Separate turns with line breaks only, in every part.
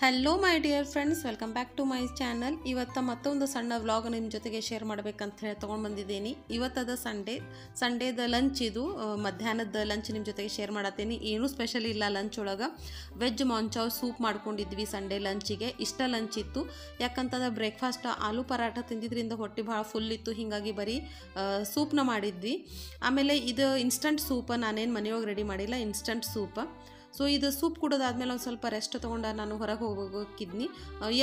Hello my dear friends welcome back to my channel ಇವತ್ತು ಮತ್ತೊಂದು ಸಣ್ಣ ವ್ಲಾಗ್ ನಿಮ್ಮ ಜೊತೆಗೆ ಶೇರ್ ಮಾಡಬೇಕಂತ ಹೇಳಿ ತೊಗೊಂಡು ಬಂದಿದ್ದೀನಿ. ಇವತ್ತದ ಸಂಡೇ ಸಂಡೇದ ಲಂಚ್ ಇದು ಮಧ್ಯಾಹ್ನದ ಲಂಚ್ ನಿಮ್ಮ ಜೊತೆಗೆ ಶೇರ್ ಮಾಡತ್ತೀನಿ. ಏನೂ ಸ್ಪೆಷಲ್ ಇಲ್ಲ ಲಂಚ್ ಒಳಗೆ. ವೆಜ್ ಮಾಂಚಾವ್ ಸೂಪ್ ಮಾಡ್ಕೊಂಡಿದ್ವಿ ಸಂಡೇ ಲಂಚಿಗೆ ಇಷ್ಟ ಲಂಚ್ ಇತ್ತು. ಯಾಕಂತಂದ್ರೆ ಬ್ರೇಕ್ಫಾಸ್ಟ್ ಆಲೂ ಪರಾಠ ತಿಂದಿದ್ರಿಂದ ಹೊಟ್ಟೆ ಭಾಳ ಫುಲ್ ಇತ್ತು. ಹೀಗಾಗಿ ಬರೀ ಸೂಪ್ನ ಮಾಡಿದ್ವಿ. ಆಮೇಲೆ ಇದು ಇನ್ಸ್ಟಂಟ್ ಸೂಪ ನಾನೇನು ಮನೆಯೊಳಗೆ ರೆಡಿ ಮಾಡಿಲ್ಲ ಇನ್ಸ್ಟಂಟ್ ಸೂಪ್ ಸೊ ಇದು ಸೂಪ್ ಕುಡೋದಾದ್ಮೇಲೆ ಒಂದು ಸ್ವಲ್ಪ ರೆಸ್ಟ್ ತೊಗೊಂಡು ನಾನು ಹೊರಗೆ ಹೋಗೋಕಿದ್ನಿ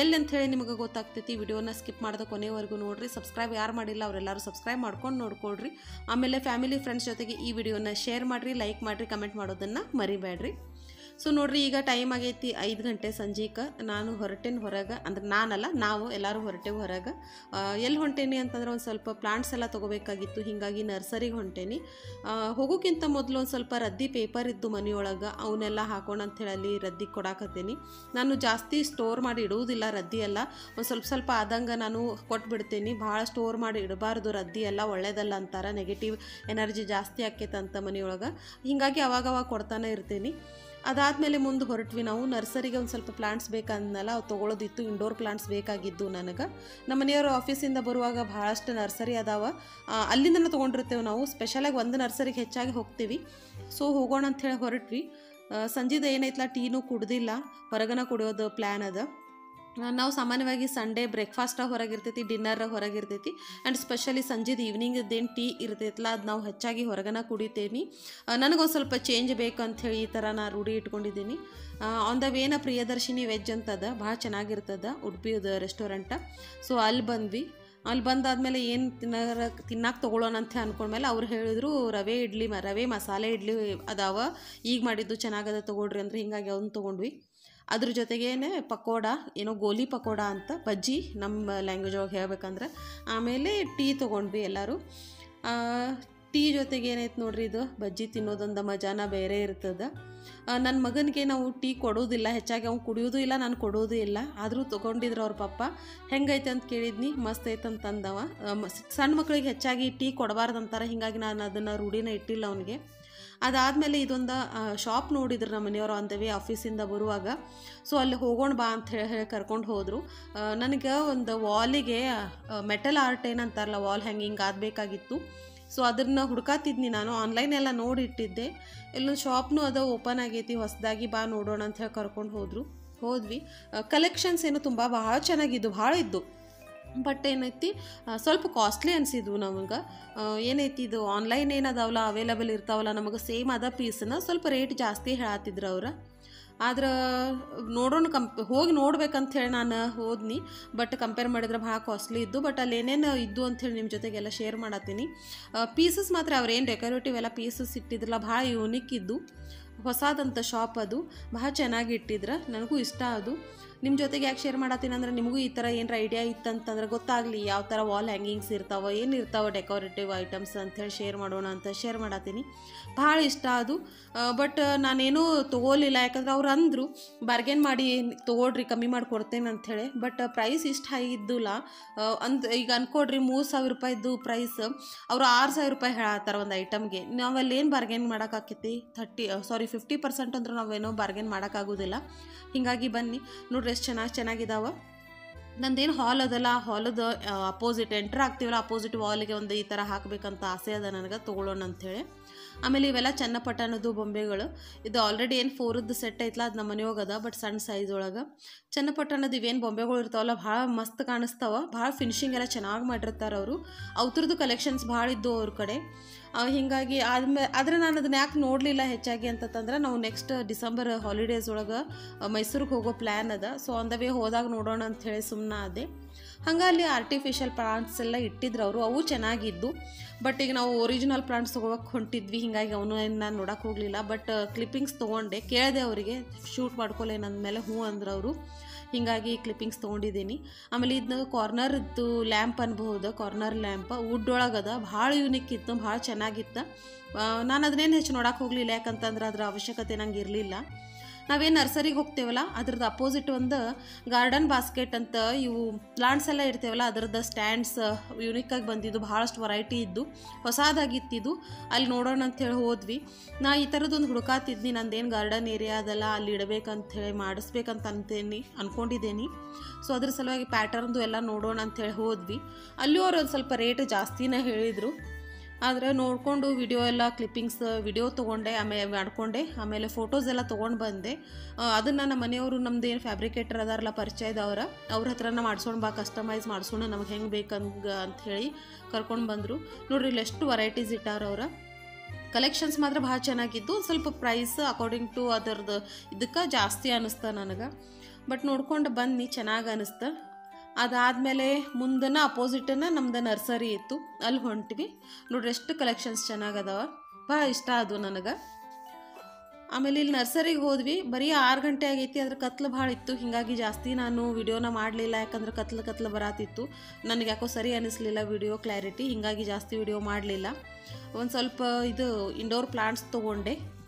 ಎಲ್ಲಿ ಅಂತ ಹೇಳಿ ನಿಮಗೆ ಗೊತ್ತಾಗ್ತೈತಿ, ವಿಡಿಯೋನ ಸ್ಕಿಪ್ ಮಾಡಿದ ಕೊನೆವರೆಗೂ ನೋಡಿರಿ. ಸಬ್ಸ್ಕ್ರೈಬ್ ಯಾರು ಮಾಡಿಲ್ಲ ಅವರೆಲ್ಲರೂ ಸಬ್ಸ್ಕ್ರೈಬ್ ಮಾಡ್ಕೊಂಡು ನೋಡ್ಕೊಳ್ರಿ. ಆಮೇಲೆ ಫ್ಯಾಮಿಲಿ ಫ್ರೆಂಡ್ಸ್ ಜೊತೆಗೆ ಈ ವಿಡಿಯೋನ ಶೇರ್ ಮಾಡಿರಿ ಲೈಕ್ ಮಾಡಿರಿ ಕಮೆಂಟ್ ಮಾಡೋದನ್ನು ಮರಿಬೇಡ್ರಿ ಸೊ ನೋಡ್ರಿ, ಈಗ ಟೈಮ್ ಆಗೈತಿ ಐದು ಗಂಟೆ ಸಂಜೆಗೆ ನಾನು ಹೊರಟೇನಿ ಹೊರಗೆ, ಅಂದ್ರೆ ನಾನಲ್ಲ, ನಾವು ಎಲ್ಲರೂ ಹೊರಟೇವು ಹೊರಗೆ. ಎಲ್ಲಿ ಹೊಂಟೇನಿ ಅಂತಂದ್ರೆ ಒಂದು ಸ್ವಲ್ಪ ಪ್ಲಾಂಟ್ಸ್ ಎಲ್ಲ ತೊಗೋಬೇಕಾಗಿತ್ತು, ಹೀಗಾಗಿ ನರ್ಸರಿಗೆ ಹೊಂಟೇನಿ. ಹೋಗೋಕ್ಕಿಂತ ಮೊದಲು ಒಂದು ಸ್ವಲ್ಪ ರದ್ದಿ ಪೇಪರ್ ಇದ್ದು ಮನೆಯೊಳಗೆ ಅವನ್ನೆಲ್ಲ ಹಾಕೋಣ ಹೇಳಿ ರದ್ದಿ ಕೊಡಾಕತ್ತೀನಿ. ನಾನು ಜಾಸ್ತಿ ಸ್ಟೋರ್ ಮಾಡಿ ಇಡುವುದಿಲ್ಲ ರದ್ದಿ ಎಲ್ಲ. ಒಂದು ಸ್ವಲ್ಪ ಸ್ವಲ್ಪ ಆದಂಗೆ ನಾನು ಕೊಟ್ಬಿಡ್ತೀನಿ ಭಾಳ ಸ್ಟೋರ್ ಮಾಡಿ ಇಡಬಾರ್ದು, ರದ್ದಿ ಎಲ್ಲ ಒಳ್ಳೇದಲ್ಲ ಅಂತಾರೆ ನೆಗೆಟಿವ್ ಎನರ್ಜಿ ಜಾಸ್ತಿ ಆಕೈತಂತ ಮನೆಯೊಳಗೆ. ಹೀಗಾಗಿ ಅವಾಗವಾಗ ಅವಾಗ ಕೊಡ್ತಾನೆ ಇರ್ತೀನಿ. ಅದಾದಮೇಲೆ ಮುಂದೆ ಹೊರಟ್ವಿ ನಾವು. ನರ್ಸರಿಗೆ ಒಂದು ಸ್ವಲ್ಪ ಪ್ಲಾಂಟ್ಸ್ ಬೇಕಂದ್ನಲ್ಲ, ಅವು ತೊಗೊಳೋದಿತ್ತು. ಇಂಡೋರ್ ಪ್ಲಾಂಟ್ಸ್ ಬೇಕಾಗಿದ್ದು ನನಗೆ. ನಮ್ಮ ಮನೆಯವರು ಆಫೀಸಿಂದ ಬರುವಾಗ ಭಾಳಷ್ಟು ನರ್ಸರಿ ಅದಾವ. ಅಲ್ಲಿಂದನೂ ತೊಗೊಂಡಿರ್ತೇವೆ ನಾವು. ಸ್ಪೆಷಲಾಗಿ ಒಂದು ನರ್ಸರಿಗೆ ಹೆಚ್ಚಾಗಿ ಹೋಗ್ತೀವಿ. ಸೊ ಹೋಗೋಣ ಅಂತ ಹೇಳಿ ಹೊರಟ್ವಿ. ಸಂಜೆದು ಏನೈತಲ್ಲ ಟೀನೂ ಕುಡ್ದಿಲ್ಲ. ಹೊರಗನ ಕುಡಿಯೋದು ಪ್ಲ್ಯಾನ್ ಅದ. ನಾವು ಸಾಮಾನ್ಯವಾಗಿ ಸಂಡೇ ಬ್ರೇಕ್ಫಾಸ್ಟ ಹೊರಗಿರ್ತೈತಿ ಡಿನ್ನರ್ ಹೊರಗಿರ್ತೈತಿ. ಆ್ಯಂಡ್ ಸ್ಪೆಷಲಿ ಸಂಜೆದು ಈವ್ನಿಂಗ್ ಏನು ಟೀ ಇರ್ತೈತಲ್ಲ ಅದು ನಾವು ಹೆಚ್ಚಾಗಿ ಹೊರಗನ ಕುಡಿತೇನೆ ನನಗೊಂದು ಸ್ವಲ್ಪ ಚೇಂಜ್ ಬೇಕು ಹೇಳಿ ಈ ಥರ ನಾನು ರೂಢಿ ಇಟ್ಕೊಂಡಿದ್ದೀನಿ. ಆನ್ ದ ವೇನ ಪ್ರಿಯದರ್ಶಿನಿ ವೆಜ್ ಅಂತದ, ಭಾಳ ಚೆನ್ನಾಗಿರ್ತದ ಉಡುಪಿಯದು ರೆಸ್ಟೋರೆಂಟ ಸೊ ಅಲ್ಲಿ ಬಂದ್ವಿ. ಅಲ್ಲಿ ಬಂದಾದ್ಮೇಲೆ ಏನು ತಿನ್ನರ ತಿನ್ನಕ್ಕೆ ತೊಗೊಳ್ಳೋಣ ಅಂತ ಅಂದ್ಕೊಂಡ್ಮೇಲೆ ಅವ್ರು ಹೇಳಿದ್ರು, ರವೆ ಇಡ್ಲಿ ರವೆ ಮಸಾಲೆ ಇಡ್ಲಿ ಅದಾವ, ಈಗ ಮಾಡಿದ್ದು ಚೆನ್ನಾಗದ ತೊಗೊಳ್ರಿ ಅಂದ್ರೆ ಹಿಂಗಾಗಿ ಅವನ್ನ ತೊಗೊಂಡ್ವಿ. ಅದ್ರ ಜೊತೆಗೇನೆ ಪಕೋಡ, ಏನೋ ಗೋಲಿ ಪಕೋಡ ಅಂತ ಬಜ್ಜಿ ನಮ್ಮ ಲ್ಯಾಂಗ್ವೇಜ್ ಒಳಗೆ ಹೇಳ್ಬೇಕಂದ್ರೆ. ಆಮೇಲೆ ಟೀ ತೊಗೊಂಡ್ವಿ ಎಲ್ಲರೂ. ಟೀ ಜೊತೆಗೆ ಏನೈತೆ ನೋಡ್ರಿ ಇದು? ಬಜ್ಜಿ ತಿನ್ನೋದೊಂದು ಮಜಾನ ಬೇರೆ ಇರ್ತದೆ. ನನ್ನ ಮಗನಿಗೆ ನಾವು ಟೀ ಕೊಡೋದಿಲ್ಲ, ಹೆಚ್ಚಾಗಿ ಅವ್ನು ಕುಡಿಯೋದು ಇಲ್ಲ, ನಾನು ಕೊಡೋದು ಇಲ್ಲ. ಆದರೂ ತೊಗೊಂಡಿದ್ರು ಅವ್ರ ಪಪ್ಪ. ಹೆಂಗೈತೆ ಅಂತ ಕೇಳಿದ್ನಿ, ಮಸ್ತ್ ಐತೆ ಅಂತಂದವ ಸಣ್ಣ ಮಕ್ಕಳಿಗೆ ಹೆಚ್ಚಾಗಿ ಟೀ ಕೊಡಬಾರ್ದು ಅಂತಾರೆ ಹೀಗಾಗಿ ನಾನು ಅದನ್ನು ರೂಢಿನ ಇಟ್ಟಿಲ್ಲ ಅವನಿಗೆ. ಅದಾದಮೇಲೆ ಇದೊಂದು ಶಾಪ್ ನೋಡಿದ್ರು ನಮ್ಮ ಮನೆಯವರು ಆನ್ ದ ವೇ ಆಫೀಸಿಂದ ಬರುವಾಗ. ಸೊ ಅಲ್ಲಿ ಹೋಗೋಣ ಬಾ ಅಂತ ಹೇಳಿ ಹೇಳಿ ಕರ್ಕೊಂಡು ಹೋದರು. ನನಗೆ ಒಂದು ವಾಲಿಗೆ ಮೆಟಲ್ ಆರ್ಟ್ ಏನಂತಾರಲ್ಲ ವಾಲ್ ಹ್ಯಾಂಗಿಂಗ್ ಆಗಬೇಕಾಗಿತ್ತು. ಸೊ ಅದನ್ನು ಹುಡ್ಕಾತಿದ್ನಿ ನಾನು. ಆನ್ಲೈನ್ ಎಲ್ಲ ನೋಡಿ ಇಟ್ಟಿದ್ದೆ ಇಲ್ಲೊಂದು ಶಾಪ್ನೂ ಅದು ಓಪನ್ ಆಗೈತಿ, ಹೊಸದಾಗಿ ಬಾ ನೋಡೋಣ ಅಂತ ಹೇಳಿ ಕರ್ಕೊಂಡು ಹೋದರು. ಹೋದ್ವಿ. ಕಲೆಕ್ಷನ್ಸ್ ಏನು ತುಂಬ ಭಾಳ ಚೆನ್ನಾಗಿದ್ದು ಭಾಳ ಇದ್ದು ಬಟ್ ಏನೈತಿ ಸ್ವಲ್ಪ ಕಾಸ್ಟ್ಲಿ ಅನಿಸಿದ್ವು ನಮಗೆ. ಏನೈತಿ ಇದು ಆನ್ಲೈನ್ ಏನದಾವಲ್ಲ ಅವೈಲಬಲ್ ಇರ್ತಾವಲ್ಲ, ನಮಗೆ ಸೇಮ್ ಅದ ಪೀಸನ್ನ ಸ್ವಲ್ಪ ರೇಟ್ ಜಾಸ್ತಿ ಹೇಳತ್ತಿದ್ರು ಅವ್ರು. ಆದ್ರೆ ನೋಡೋಣ ಕಂಪ್ ಹೋಗಿ ನೋಡ್ಬೇಕಂತ ಹೇಳಿ ನಾನು ಹೋದ್ನಿ. ಬಟ್ ಕಂಪೇರ್ ಮಾಡಿದ್ರೆ ಭಾಳ ಕಾಸ್ಟ್ಲಿ ಇದ್ದು ಬಟ್ ಅಲ್ಲಿ ಏನೇನು ಇದ್ದು ಅಂಥೇಳಿ ನಿಮ್ಮ ಜೊತೆಗೆಲ್ಲ ಶೇರ್ ಮಾಡತ್ತೀನಿ. ಪೀಸಸ್ ಮಾತ್ರ ಅವ್ರೇನು ಡೆಕೋರೇಟಿವ್ ಎಲ್ಲ ಪೀಸಸ್ ಇಟ್ಟಿದ್ರಲ್ಲ, ಭಾಳ ಯೂನಿಕ್ ಇದ್ದು. ಹೊಸದಂಥ ಶಾಪ್ ಅದು, ಭಾಳ ಚೆನ್ನಾಗಿ ಇಟ್ಟಿದ್ರೆ, ನನಗೂ ಇಷ್ಟ ಅದು. ನಿಮ್ಮ ಜೊತೆಗೆ ಯಾಕೆ ಶೇರ್ ಮಾಡತ್ತೀನಿ ಅಂದ್ರೆ ನಿಮಗೂ ಈ ಥರ ಏನರ ಐಡಿಯಾ ಇತ್ತಂತಂದ್ರೆ ಗೊತ್ತಾಗಲಿ ಯಾವ ಥರ ವಾಲ್ ಹ್ಯಾಂಗಿಂಗ್ಸ್ ಇರ್ತಾವೆ, ಏನು ಇರ್ತಾವೆ ಡೆಕೋರೇಟಿವ್ ಐಟಮ್ಸ್ ಅಂಥೇಳಿ ಶೇರ್ ಮಾಡೋಣ ಅಂತ ಶೇರ್ ಮಾಡತ್ತೀನಿ. ಭಾಳ ಇಷ್ಟ ಅದು. ಬಟ್ ನಾನೇನೂ ತೊಗೋಲಿಲ್ಲ ಯಾಕಂದ್ರೆ ಅವ್ರು ಅಂದರು, ಬಾರ್ಗೇನ್ ಮಾಡಿ ತೊಗೊಳ್ರಿ, ಕಮ್ಮಿ ಮಾಡಿ ಕೊಡ್ತೇನೆ ಅಂಥೇಳಿ ಬಟ್ ಪ್ರೈಸ್ ಇಷ್ಟು ಹೈ ಇದ್ದಿಲ್ಲ. ಅಂದ್, ಈಗ ಅನ್ಕೊಡ್ರಿ ಮೂರು ಸಾವಿರ ರೂಪಾಯಿದ್ದು ಪ್ರೈಸ್ ಅವರು ಆರು ಸಾವಿರ ರೂಪಾಯಿ ಹೇಳತ್ತಾರ ಒಂದು ಐಟಮ್ಗೆ ನಾವಲ್ಲಿ ಏನು ಬಾರ್ಗೇನ್ ಮಾಡೋಕ್ಕಾಕೈತಿ ಥರ್ಟಿ ಸಾರಿ ಫಿಫ್ಟಿ ಪರ್ಸೆಂಟ್ ಅಂದ್ರೆ ನಾವೇನೋ ಬಾರ್ಗೇನ್ ಮಾಡೋಕ್ಕಾಗೋದಿಲ್ಲ ಹೀಗಾಗಿ ಬನ್ನಿ. ನೋಡ್ರಿ ಎಷ್ಟು ಚೆನ್ನಾಗಿ ನಂದು ನಂದೇನು ಹಾಲ್ ಅದಲ್ಲ ಹಾಲದ ಅಪೋಸಿಟ್ ಎಂಟ್ರ್ ಆಗ್ತೀವಲ್ಲ ಅಪೋಸಿಟ್ ವಾಲಿಗೆ ಒಂದು ಈ ಥರ ಹಾಕಬೇಕಂತ ಆಸೆ ಅದ ನನಗೆ ತೊಗೊಳ್ಳೋಣ ಅಂಥೇಳಿ ಆಮೇಲೆ ಇವೆಲ್ಲ ಚನ್ನಪಟ್ಟಣದ್ದು ಬೊಂಬೆಗಳು. ಇದು ಆಲ್ರೆಡಿ ಏನು ಫೋರದ್ದು ಸೆಟ್ ಐತಲ್ಲ ಅದು ನಮ್ಮ ಮನೆಯೊಳಗೆ ಅದ ಬಟ್ ಸಣ್ಣ ಸೈಜ್ ಒಳಗೆ. ಚನ್ನಪಟ್ಟಣದ ಇವೇನು ಬೊಂಬೆಗಳು ಇರ್ತಾವಲ್ಲ, ಭಾಳ ಮಸ್ತ್ ಕಾಣಿಸ್ತಾವ. ಭಾಳ ಫಿನಿಶಿಂಗ್ ಎಲ್ಲ ಚೆನ್ನಾಗಿ ಮಾಡಿರ್ತಾರೆ ಅವರು. ಅವ್ರದ್ದು ಕಲೆಕ್ಷನ್ಸ್ ಭಾಳ ಇದ್ದು ಅವ್ರ ಕಡೆ. ಹೀಗಾಗಿ ಆದ್ಮೇಲೆ ಆದರೆ ನಾನು ಅದನ್ನ ಯಾಕೆ ನೋಡಲಿಲ್ಲ ಹೆಚ್ಚಾಗಿ ಅಂತಂದ್ರೆ ನಾವು ನೆಕ್ಸ್ಟ್ ಡಿಸೆಂಬರ್ ಹಾಲಿಡೇಸ್ ಒಳಗೆ ಮೈಸೂರಿಗೆ ಹೋಗೋ ಪ್ಲ್ಯಾನ್ ಅದ. ಸೊ ಆನ್ ದ ವೇ ಹೋದಾಗ ನೋಡೋಣ ಅಂತ ಹೇಳಿ ಸುಮ್ಮನೆ ಅದೇ ಹಂಗೆ ಅಲ್ಲಿ ಆರ್ಟಿಫಿಷಿಯಲ್ ಪ್ಲಾಂಟ್ಸ್ ಎಲ್ಲ ಇಟ್ಟಿದ್ರು ಅವರು, ಅವು ಚೆನ್ನಾಗಿದ್ದು. ಬಟ್ ಈಗ ನಾವು ಒರಿಜಿನಲ್ ಪ್ಲಾಂಟ್ಸ್ ತೊಗೊಳಕ್ಕೆ ಹೊಂಟಿದ್ವಿ, ಹಿಂಗಾಗಿ ಅವನು ನಾನು ನೋಡೋಕೆ ಹೋಗಲಿಲ್ಲ. ಬಟ್ ಕ್ಲಿಪ್ಪಿಂಗ್ಸ್ ತೊಗೊಂಡೆ. ಕೇಳಿದೆ ಅವರಿಗೆ ಶೂಟ್ ಅಂದಮೇಲೆ ಹ್ಞೂ ಅಂದ್ರೆ ಅವರು. ಹೀಗಾಗಿ ಕ್ಲಿಪ್ಪಿಂಗ್ಸ್ ತೊಗೊಂಡಿದ್ದೀನಿ. ಆಮೇಲೆ ಇದನ್ನ ಕಾರ್ನರ್ದು ಲ್ಯಾಂಪ್ ಅನ್ಬಹುದು ಕಾರ್ನರ್ ಲ್ಯಾಂಪ್ ವುಡ್ ಒಳಗದ ಭಾಳ ಯೂನಿಕ್ ಇತ್ತು, ಭಾಳ ಚೆನ್ನಾಗಿತ್ತು. ನಾನು ಅದನ್ನೇನು ಹೆಚ್ಚು ನೋಡೋಕೆ ಹೋಗಲಿಲ್ಲ, ಯಾಕಂತಂದ್ರೆ ಅದರ ಅವಶ್ಯಕತೆ ನಂಗೆ ಇರಲಿಲ್ಲ. ನಾವೇನು ನರ್ಸರಿಗೆ ಹೋಗ್ತೇವಲ್ಲ, ಅದ್ರದ್ದು ಅಪೋಸಿಟ್ ಒಂದು ಗಾರ್ಡನ್ ಬಾಸ್ಕೆಟ್ ಅಂತ ಇವು ಪ್ಲಾಂಟ್ಸ್ ಎಲ್ಲ ಇರ್ತೇವಲ್ಲ, ಅದ್ರದ್ದು ಸ್ಟ್ಯಾಂಡ್ಸ್ ಯುನಿಕಾಗಿ ಬಂದಿದ್ದು ಭಾಳಷ್ಟು ವೆರೈಟಿ ಇದ್ದು, ಹೊಸದಾಗಿತ್ತಿದ್ದು, ಅಲ್ಲಿ ನೋಡೋಣ ಅಂಥೇಳಿ ಹೋದ್ವಿ. ನಾ ಈ ಥರದ್ದೊಂದು ಹುಡುಕಾತಿದ್ನಿ, ನಂದೇನು ಗಾರ್ಡನ್ ಏರಿಯಾ ಅದಲ್ಲ ಅಲ್ಲಿ ಇಡಬೇಕಂತ ಹೇಳಿ, ಮಾಡಿಸ್ಬೇಕಂತ ಅಂತೇನಿ ಅಂದ್ಕೊಂಡಿದ್ದೇನೆ ಸೊ ಅದ್ರ ಸಲುವಾಗಿ ಪ್ಯಾಟರ್ನ್ದು ಎಲ್ಲ ನೋಡೋಣ ಅಂತ ಹೇಳಿ ಹೋದ್ವಿ. ಅಲ್ಲಿ ಅವ್ರು ಒಂದು ಸ್ವಲ್ಪ ರೇಟ್ ಜಾಸ್ತಿನೇ ಹೇಳಿದರು. ಆದರೆ ನೋಡಿಕೊಂಡು ವಿಡಿಯೋ ಎಲ್ಲ ಕ್ಲಿಪ್ಪಿಂಗ್ಸ್ ವಿಡಿಯೋ ತೊಗೊಂಡೆ ಆಮೇಲೆ ಮಾಡಿಕೊಂಡೆ. ಆಮೇಲೆ ಫೋಟೋಸ್ ಎಲ್ಲ ತೊಗೊಂಡು ಬಂದೆ. ಅದನ್ನು ನಮ್ಮ ಮನೆಯವರು ನಮ್ದು ಏನು ಫ್ಯಾಬ್ರಿಕೇಟರ್ ಅದಾರಲ್ಲ ಪರಿಚಯದವ್ರ ಅವ್ರ ಹತ್ರನ ಮಾಡ್ಸೋಣ ಬಾ ಕಸ್ಟಮೈಸ್ ಮಾಡ್ಸೋಣ, ನಮಗೆ ಹೆಂಗೆ ಬೇಕಂಗ ಅಂತ ಹೇಳಿ ಕರ್ಕೊಂಡು ಬಂದರು. ನೋಡ್ರಿ, ಇಲ್ಲಿ ಎಷ್ಟು ವೆರೈಟೀಸ್ ಅವರ. ಕಲೆಕ್ಷನ್ಸ್ ಮಾತ್ರ ಭಾಳ ಚೆನ್ನಾಗಿದ್ದು. ಸ್ವಲ್ಪ ಪ್ರೈಸ್ ಅಕಾರ್ಡಿಂಗ್ ಟು ಅದರದ್ದು ಇದಕ್ಕೆ ಜಾಸ್ತಿ ಅನ್ನಿಸ್ತ ನನಗೆ. ಬಟ್ ನೋಡ್ಕೊಂಡು ಬನ್ನಿ, ಚೆನ್ನಾಗಿ ಅನ್ನಿಸ್ತ ಅದಾದಮೇಲೆ ಮುಂದನ ಅಪೋಸಿಟನ್ನು ನಮ್ದು ನರ್ಸರಿ ಇತ್ತು. ಅಲ್ಲಿ ಹೊಂಟ್ವಿ. ನೋಡ್ರಿ ಎಷ್ಟು ಕಲೆಕ್ಷನ್ಸ್ ಚೆನ್ನಾಗದವ. ಭಾಳ ಇಷ್ಟ ಅದು ನನಗೆ. ಆಮೇಲೆ ಇಲ್ಲಿ ನರ್ಸರಿಗೆ ಹೋದ್ವಿ. ಬರೀ ಆರು ಗಂಟೆ ಆಗೈತಿ ಅದ್ರ ಕತ್ಲು ಭಾಳ ಇತ್ತು. ಹೀಗಾಗಿ ಜಾಸ್ತಿ ನಾನು ವಿಡಿಯೋನ ಮಾಡಲಿಲ್ಲ. ಯಾಕಂದ್ರೆ ಕತ್ಲು ಕತ್ಲು ಬರಾತಿತ್ತು. ನನಗೆ ಯಾಕೋ ಸರಿ ಅನಿಸ್ಲಿಲ್ಲ ವಿಡಿಯೋ ಕ್ಲಾರಿಟಿ ಹೀಗಾಗಿ ಜಾಸ್ತಿ ವಿಡಿಯೋ ಮಾಡಲಿಲ್ಲ. ಒಂದು ಸ್ವಲ್ಪ ಇದು ಇಂಡೋರ್ ಪ್ಲಾಂಟ್ಸ್ ತೊಗೊಂಡೆ.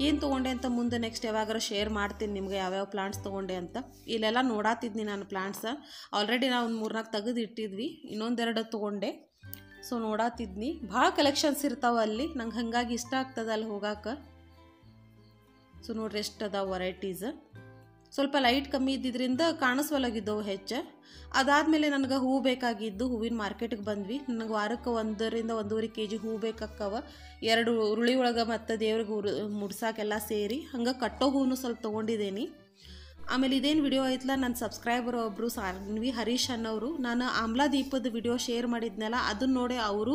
ಏನು ತೊಗೊಂಡೆ ಅಂತ ಮುಂದೆ ನೆಕ್ಸ್ಟ್ ಯಾವಾಗಾರ ಶೇರ್ ಮಾಡ್ತೀನಿ ನಿಮಗೆ ಯಾವ್ಯಾವ ಪ್ಲಾಂಟ್ಸ್ ತೊಗೊಂಡೆ ಅಂತ. ಇಲ್ಲೆಲ್ಲ ನೋಡಾತಿದ್ನಿ ನಾನು ಪ್ಲಾಂಟ್ಸ ಆಲ್ರೆಡಿ ನಾವು ಒಂದು ಮೂರ್ನಾಲ್ಕು ತೆಗೆದು ಇಟ್ಟಿದ್ವಿ, ಇನ್ನೊಂದೆರಡು ತೊಗೊಂಡೆ. ಸೊ ನೋಡಾತಿದ್ನಿ. ಭಾಳ ಕಲೆಕ್ಷನ್ಸ್ ಇರ್ತಾವ ಅಲ್ಲಿ, ನಂಗೆ ಹಾಗಾಗಿ ಇಷ್ಟ ಆಗ್ತದೆ ಅಲ್ಲಿ ಹೋಗಾಕ. ಸೊ ನೋಡ್ರಿ ಎಷ್ಟು ಅದಾವ ವೆರೈಟೀಸ್ ಸ್ವಲ್ಪ ಲೈಟ್ ಕಮ್ಮಿ ಇದ್ದಿದ್ದರಿಂದ ಕಾಣಿಸ್ವಲಾಗಿದ್ದವು ಹೆಚ್ಚು. ಅದಾದಮೇಲೆ ನನಗೆ ಹೂವು ಬೇಕಾಗಿದ್ದು ಹೂವಿನ ಮಾರ್ಕೆಟ್ಗೆ ಬಂದ್ವಿ. ನನಗೆ ವಾರಕ್ಕೆ ಒಂದರಿಂದ ಒಂದೂವರೆ ಕೆ ಜಿ ಹೂವು ಬೇಕಾಕ್ಕವ. ಎರಡು ಉರುಳಿ ಒಳಗೆ ಮತ್ತು ದೇವ್ರಿಗೆ ಉರು, ಮುಡ್ಸಾಕೆಲ್ಲ ಸೇರಿ ಹಂಗೆ ಕಟ್ಟೋ ಹೂವು ಸ್ವಲ್ಪ ತೊಗೊಂಡಿದ್ದೀನಿ ಆಮೇಲೆ ಇದೇನು ವಿಡಿಯೋ ಐತಲ್ಲ ನನ್ನ ಸಬ್ಸ್ಕ್ರೈಬರ್ ಒಬ್ಬರು ಸಾನ್ವಿ ಹರೀಶ್ ಅನ್ನೋರು ನಾನು ಆಮ್ಲಾ ದೀಪದ ವಿಡಿಯೋ ಶೇರ್ ಮಾಡಿದ್ನಲ್ಲ ಅದನ್ನ ನೋಡಿ ಅವರು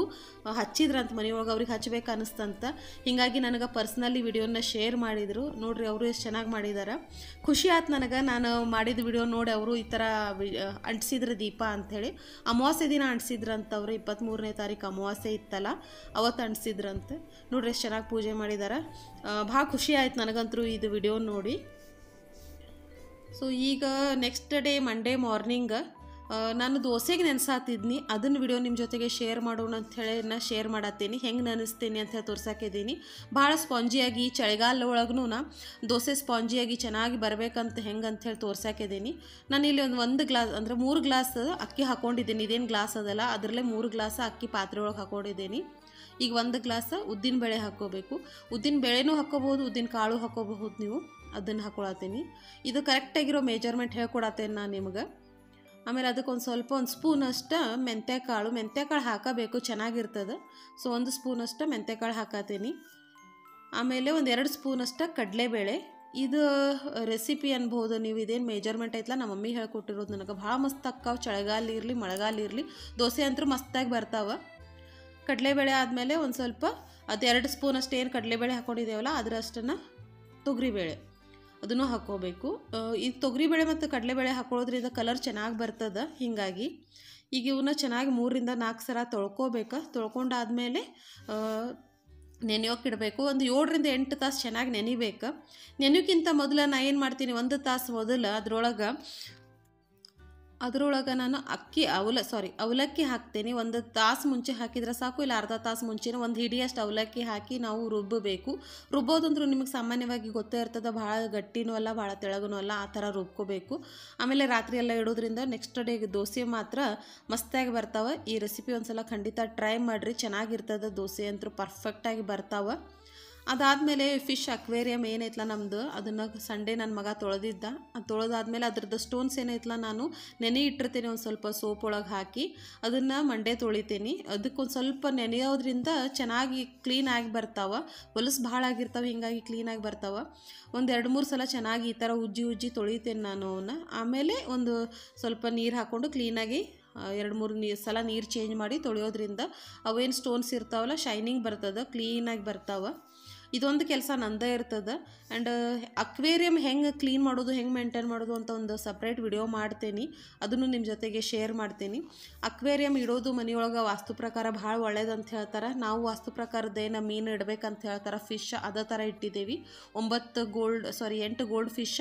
ಹಚ್ಚಿದ್ರಂತ ಮನೆಯೊಳಗೆ ಅವ್ರಿಗೆ ಹಚ್ಬೇಕು ಅನಿಸ್ತಂತ. ಹೀಗಾಗಿ ನನಗೆ ಪರ್ಸ್ನಲಿ ವಿಡಿಯೋನ ಶೇರ್ ಮಾಡಿದರು. ನೋಡ್ರಿ ಅವರು ಎಷ್ಟು ಚೆನ್ನಾಗಿ ಮಾಡಿದ್ದಾರೆ ಖುಷಿ ಆಯ್ತು ನನಗೆ, ನಾನು ಮಾಡಿದ ವಿಡಿಯೋ ನೋಡಿ ಅವರು ಈ ಥರ ಅಂಟಿಸಿದ್ರು ದೀಪ ಅಂಥೇಳಿ ಅಮಾವಾಸ್ಯೆ ದಿನ ಅಂಟಿಸಿದ್ರಂತವ್ರು ಇಪ್ಪತ್ತ್ಮೂರನೇ ತಾರೀಕು ಅಮಾವಾಸ್ಯೆ ಇತ್ತಲ್ಲ ಅವತ್ತು ಅಂಟಿಸಿದ್ರಂತೆ. ನೋಡ್ರಿ ಎಷ್ಟು ಚೆನ್ನಾಗಿ ಪೂಜೆ ಮಾಡಿದ್ದಾರೆ ಭಾಳ ಖುಷಿ ಆಯ್ತು ನನಗಂತೂ ಇದು ವಿಡಿಯೋ ನೋಡಿ. ಸೊ ಈಗ ನೆಕ್ಸ್ಟ್ ಡೇ ಮಂಡೇ ಮಾರ್ನಿಂಗ್ ನಾನು ದೋಸೆಗೆ ನೆನೆಸಾತಿದ್ನಿ. ಅದನ್ನ ವಿಡಿಯೋ ನಿಮ್ಮ ಜೊತೆಗೆ ಶೇರ್ ಮಾಡೋಣ ಅಂತ ಹೇಳಿ ನಾ ಶೇರ್ ಮಾಡತ್ತೀನಿ. ಹೆಂಗೆ ನೆನೆಸ್ತೀನಿ ಅಂತ ಹೇಳಿ ತೋರ್ಸಕ್ಕಿದ್ದೀನಿ ಭಾಳ ಸ್ಪಾಂಜಿಯಾಗಿ ಚಳಿಗಾಲ ಒಳಗೂ ನಾ ದೋಸೆ ಸ್ಪಾಂಜಿಯಾಗಿ ಚೆನ್ನಾಗಿ ಬರಬೇಕಂತ ಹೆಂಗೆ ಅಂತ ಹೇಳಿ ತೋರ್ಸಕ್ಕಿದ್ದೀನಿ ನಾನು ಇಲ್ಲಿ ಒಂದು ಒಂದು ಗ್ಲಾಸ್, ಅಂದರೆ ಮೂರು ಗ್ಲಾಸ್ ಅಕ್ಕಿ ಹಾಕೊಂಡಿದ್ದೀನಿ. ಇದೇನು ಗ್ಲಾಸ್ ಅದಲ್ಲ, ಅದರಲ್ಲೇ ಮೂರು ಗ್ಲಾಸ್ ಅಕ್ಕಿ ಪಾತ್ರೆ ಒಳಗೆ ಹಾಕೊಂಡಿದ್ದೀನಿ. ಈಗ ಒಂದು ಗ್ಲಾಸ್ ಉದ್ದಿನ ಬೇಳೆ ಹಾಕ್ಕೋಬೇಕು. ಉದ್ದಿನ ಬೇಳೆನೂ ಹಾಕ್ಕೋಬೋದು ಉದ್ದಿನ ಕಾಳು ಹಾಕ್ಕೋಬಹುದು ನೀವು. ಅದನ್ನು ಹಾಕೊಳತ್ತೀನಿ. ಇದು ಕರೆಕ್ಟಾಗಿರೋ ಮೆಜರ್ಮೆಂಟ್ ಹೇಳ್ಕೊಡತ್ತೇನೆ ನಾನು ನಿಮ್ಗೆ. ಆಮೇಲೆ ಅದಕ್ಕೆ ಒಂದು ಸ್ವಲ್ಪ ಒಂದು ಸ್ಪೂನ್ ಅಷ್ಟು ಮೆಂತ್ಯಕಾಳು. ಮೆಂತ್ಯಕಾಳು ಹಾಕಬೇಕು, ಚೆನ್ನಾಗಿರ್ತದೆ. ಸೊ ಒಂದು ಸ್ಪೂನ್ ಅಷ್ಟು ಮೆಂತ್ಯಕಾಳು ಹಾಕತ್ತೀನಿ. ಆಮೇಲೆ ಒಂದು ಎರಡು ಸ್ಪೂನ್ ಅಷ್ಟು ಕಡಲೆಬೇಳೆ. ಇದು ರೆಸಿಪಿ ಅನ್ಬೋದು, ನೀವು ಇದೇನು ಮೇಜರ್ಮೆಂಟ್ ಐತಲ್ಲ ನಮ್ಮ ಮಮ್ಮಿ ಹೇಳ್ಕೊಟ್ಟಿರೋದು ನನಗೆ ಭಾಳ ಮಸ್ತ್ ಅಕ್ಕಾವು. ಚಳಿಗಾಲ ಇರಲಿ, ಮಳೆಗಾಲ ಇರಲಿ, ದೋಸೆ ಅಂತೂ ಮಸ್ತಾಗಿ ಬರ್ತಾವೆ. ಕಡಲೆಬೇಳೆ ಆದಮೇಲೆ ಒಂದು ಸ್ವಲ್ಪ, ಅದು ಎರಡು ಸ್ಪೂನ್ ಅಷ್ಟು ಏನು ಕಡಲೆಬೇಳೆ ಹಾಕ್ಕೊಂಡಿದ್ದೇವಲ್ಲ ಅದರಷ್ಟನ್ನು ತೊಗರಿಬೇಳೆ. ಅದನ್ನು ಹಾಕ್ಕೋಬೇಕು. ಈ ತೊಗರಿಬೇಳೆ ಮತ್ತು ಕಡಲೆಬೇಳೆ ಹಾಕೊಳ್ಳೋದ್ರಿಂದ ಕಲರ್ ಚೆನ್ನಾಗಿ ಬರ್ತದೆ? ಹೀಗಾಗಿ ಈಗ ಇವನ್ನ ಚೆನ್ನಾಗಿ ಮೂರರಿಂದ ನಾಲ್ಕು ಸಲ ತೊಳ್ಕೊಬೇಕು. ತೊಳ್ಕೊಂಡಾದಮೇಲೆ ನೆನೆಯೋಕೆ ಇಡಬೇಕು. ಒಂದು ಏಳರಿಂದ ಎಂಟು ತಾಸು ಚೆನ್ನಾಗಿ ನೆನಿಬೇಕು. ನೆನೆಯೋಕ್ಕಿಂತ ಮೊದಲು ನಾ ಏನು ಮಾಡ್ತೀನಿ? ಒಂದು ತಾಸು ಮೊದಲು ಅದ್ರೊಳಗೆ ಅದರೊಳಗೆ ನಾನು ಅಕ್ಕಿ ಅವಲ ಸಾರಿ ಅವಲಕ್ಕಿ ಹಾಕ್ತೀನಿ. ಒಂದು ತಾಸು ಮುಂಚೆ ಹಾಕಿದ್ರೆ ಸಾಕು, ಇಲ್ಲ ಅರ್ಧ ತಾಸು ಮುಂಚೆನೇ ಒಂದು ಹಿಡಿಯಷ್ಟು ಅವಲಕ್ಕಿ ಹಾಕಿ ನಾವು ರುಬ್ಬಬೇಕು. ರುಬ್ಬೋದಂದ್ರೂ ನಿಮಗೆ ಸಾಮಾನ್ಯವಾಗಿ ಗೊತ್ತೇ ಇರ್ತದೆ, ಭಾಳ ಗಟ್ಟಿನೂ ಅಲ್ಲ, ಭಾಳ ತೆಳಗೂ ಅಲ್ಲ, ಆ ಥರ ರುಬ್ಕೋಬೇಕು. ಆಮೇಲೆ ರಾತ್ರಿ ಎಲ್ಲ ಇಡೋದ್ರಿಂದ ನೆಕ್ಸ್ಟ್ ಡೇಗೆ ದೋಸೆ ಮಾತ್ರ ಮಸ್ತಾಗಿ ಬರ್ತಾವೆ. ಈ ರೆಸಿಪಿ ಒಂದ್ಸಲ ಖಂಡಿತ ಟ್ರೈ ಮಾಡಿರಿ, ಚೆನ್ನಾಗಿರ್ತದೆ ದೋಸೆ ಅಂತೂ ಪರ್ಫೆಕ್ಟಾಗಿ ಬರ್ತಾವೆ. ಅದಾದಮೇಲೆ ಫಿಶ್ ಅಕ್ವೇರಿಯಮ್ ಏನೈತಲ್ಲ ನಮ್ಮದು ಅದನ್ನು ಸಂಡೇ ನನ್ನ ಮಗ ತೊಳೆದಿದ್ದ. ಅದು ತೊಳೆದಾದ್ಮೇಲೆ ಅದ್ರದ್ದು ಸ್ಟೋನ್ಸ್ ಏನೈತಲ್ಲ ನಾನು ನೆನೆ ಇಟ್ಟಿರ್ತೀನಿ ಒಂದು ಸ್ವಲ್ಪ ಸೋಪ್ ಒಳಗೆ ಹಾಕಿ, ಅದನ್ನು ಮಂಡೇ ತೊಳಿತೀನಿ. ಅದಕ್ಕೊಂದು ಸ್ವಲ್ಪ ನೆನೆಯೋದ್ರಿಂದ ಚೆನ್ನಾಗಿ ಕ್ಲೀನಾಗಿ ಬರ್ತಾವೆ. ಹೊಲಸು ಭಾಳ ಆಗಿರ್ತಾವೆ, ಹೀಗಾಗಿ ಕ್ಲೀನಾಗಿ ಬರ್ತಾವೆ. ಒಂದು ಎರಡು ಮೂರು ಸಲ ಚೆನ್ನಾಗಿ ಈ ಥರ ಉಜ್ಜಿ ಉಜ್ಜಿ ತೊಳಿತೇನೆ ನಾನು ಅವನ್ನ ಆಮೇಲೆ ಒಂದು ಸ್ವಲ್ಪ ನೀರು ಹಾಕ್ಕೊಂಡು ಕ್ಲೀನಾಗಿ ಎರಡು ಮೂರು ನೀ, ಸಲ ನೀರು ಚೇಂಜ್ ಮಾಡಿ ತೊಳೆಯೋದ್ರಿಂದ ಅವೇನು ಸ್ಟೋನ್ಸ್ ಇರ್ತಾವಲ್ಲ ಶೈನಿಂಗ್ ಬರ್ತದೆ ಕ್ಲೀನಾಗಿ ಬರ್ತಾವೆ. ಇದೊಂದು ಕೆಲಸ ನಂದೇ ಇರ್ತದೆ. ಆ್ಯಂಡ್ ಅಕ್ವೇರಿಯಂ ಹೆಂಗೆ ಕ್ಲೀನ್ ಮಾಡೋದು, ಹೆಂಗೆ ಮೇಂಟೈನ್ ಮಾಡೋದು ಅಂತ ಒಂದು ಸಪ್ರೇಟ್ ವಿಡಿಯೋ ಮಾಡ್ತೀನಿ. ಅದನ್ನು ನಿಮ್ಮ ಜೊತೆಗೆ ಶೇರ್ ಮಾಡ್ತೀನಿ. ಅಕ್ವೇರಿಯಂ ಇಡೋದು ಮನೆಯೊಳಗೆ ವಾಸ್ತು ಪ್ರಕಾರ ಭಾಳ ಒಳ್ಳೇದಂತ ಹೇಳ್ತಾರೆ. ನಾವು ವಾಸ್ತು ಪ್ರಕಾರದ್ದೇನು ಮೀನು ಇಡಬೇಕಂತ ಹೇಳ್ತಾರೆ. ಫಿಶ್ ಅದೇ ಥರ ಇಟ್ಟಿದ್ದೀವಿ. ಒಂಬತ್ತು ಗೋಲ್ಡ್ ಸಾರಿ ಎಂಟು ಗೋಲ್ಡ್ ಫಿಶ್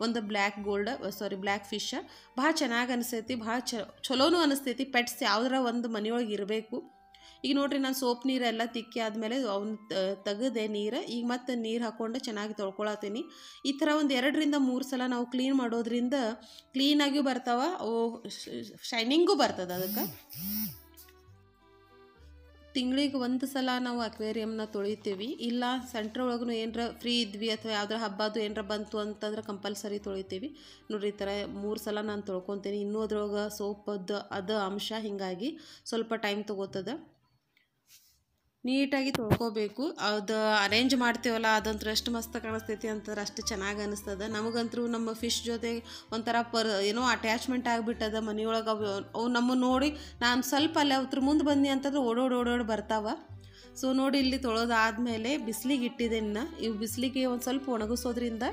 ಒಂದು black gold sorry black fish ಭಾಳ ಚೆನ್ನಾಗಿ ಅನಿಸ್ತೈತಿ ಭಾಳ ಚ, ಚಲೋನೂ ಅನಿಸ್ತೈತಿ ಪೆಟ್ಸ್ ಯಾವ್ದಾರ ಒಂದು ಮನೆಯೊಳಗೆ ಇರಬೇಕು. ಈಗ ನೋಡ್ರಿ ನಾನು ಸೋಪ್ ನೀರೆಲ್ಲ ತಿಕ್ಕಿ ಆದಮೇಲೆ ಅವ್ನು ತೆಗೆದೆ ನೀರು ಈಗ ಮತ್ತೆ ನೀರು ಹಾಕ್ಕೊಂಡು ಚೆನ್ನಾಗಿ ತೊಳ್ಕೊಳತ್ತೀನಿ. ಈ ಥರ ಒಂದು ಎರಡರಿಂದ ಮೂರು ಸಲ ನಾವು ಕ್ಲೀನ್ ಮಾಡೋದ್ರಿಂದ ಕ್ಲೀನಾಗಿಯೂ ಬರ್ತಾವ ಅವು ಶೈನಿಂಗೂ ಬರ್ತದೆ ಅದಕ್ಕೆ. ತಿಂಗಳಿಗೆ ಒಂದು ಸಲ ನಾವು ಅಕ್ವೇರಿಯಮ್ನ ತೊಳಿತೀವಿ. ಇಲ್ಲ ಸೆಂಟ್ರ್ ಒಳಗೂ ಏನರ ಫ್ರೀ ಇದ್ವಿ ಅಥವಾ ಯಾವ್ದಾರ ಹಬ್ಬದು ಏನರ ಬಂತು ಅಂತಂದ್ರೆ ಕಂಪಲ್ಸರಿ ತೊಳಿತೀವಿ. ನೋಡ್ರಿ ಈ ಥರ ಮೂರು ಸಲ ನಾನು ತೊಳ್ಕೊತೀನಿ. ಇನ್ನೂ ಅದ್ರೊಳಗೆ ಸೋಪದ್ದು ಅದು ಅಂಶ ಹೀಗಾಗಿ ಸ್ವಲ್ಪ ಟೈಮ್ ತೊಗೋತದ. ನೀಟಾಗಿ ತೊಳ್ಕೊಬೇಕು. ಅದು ಅರೇಂಜ್ ಮಾಡ್ತೀವಲ್ಲ ಅದಂತೂ ಎಷ್ಟು ಮಸ್ತ್ ಕಾಣಿಸ್ತೈತಿ ಅಂತಂದ್ರೆ ಅಷ್ಟು ಚೆನ್ನಾಗಿ ಅನಿಸ್ತದ. ನಮಗಂತೂ ನಮ್ಮ ಫಿಶ್ ಜೊತೆ ಒಂಥರ ಪರ್, ಏನೋ ಅಟ್ಯಾಚ್ಮೆಂಟ್ ಆಗಿಬಿಟ್ಟದ ಮನೆಯೊಳಗೆ. ಅವು ಅವು ನಮ್ಮ ನೋಡಿ, ನಾನು ಸ್ವಲ್ಪ ಅಲ್ಲಿ ಅವ್ರ ಮುಂದೆ ಬಂದು ಅಂತಂದ್ರೆ ಓಡೋಡಿ ಓಡೋಡಿ ಬರ್ತಾವೆ. ಸೊ ನೋಡಿ ಇಲ್ಲಿ ತೊಳೋದಾದಮೇಲೆ ಬಿಸಿಲಿಗೆ ಇಟ್ಟಿದ್ದೇನೆ ಇವು ಬಿಸಿಲಿಗೆ ಒಂದು ಸ್ವಲ್ಪ ಒಣಗಿಸೋದ್ರಿಂದ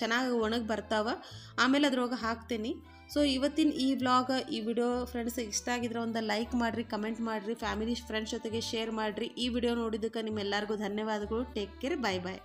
ಚೆನ್ನಾಗಿ ಒಣಗಿ ಬರ್ತಾವೆ. ಆಮೇಲೆ ಅದ್ರೊಳಗೆ ಹಾಕ್ತೀನಿ. ಸೊ ಇವತ್ತಿನ ಈ ವ್ಲಾಗ್ ಈ ವಿಡಿಯೋ ಫ್ರೆಂಡ್ಸ್ ಇಷ್ಟ ಆಗಿದ್ರೆ ಒಂದು ಲೈಕ್ ಮಾಡಿರಿ ಕಮೆಂಟ್ ಮಾಡಿರಿ ಫ್ಯಾಮಿಲಿ ಫ್ರೆಂಡ್ಸ್ ಜೊತೆಗೆ ಶೇರ್ ಮಾಡಿರಿ. ಈ ವಿಡಿಯೋ ನೋಡಿದ್ದಕ್ಕೆ ನಿಮ್ಮೆಲ್ಲರಿಗೂ ಧನ್ಯವಾದಗಳು. ಟೇಕ್ ಕೇರ್ ಬಾಯ್ ಬಾಯ್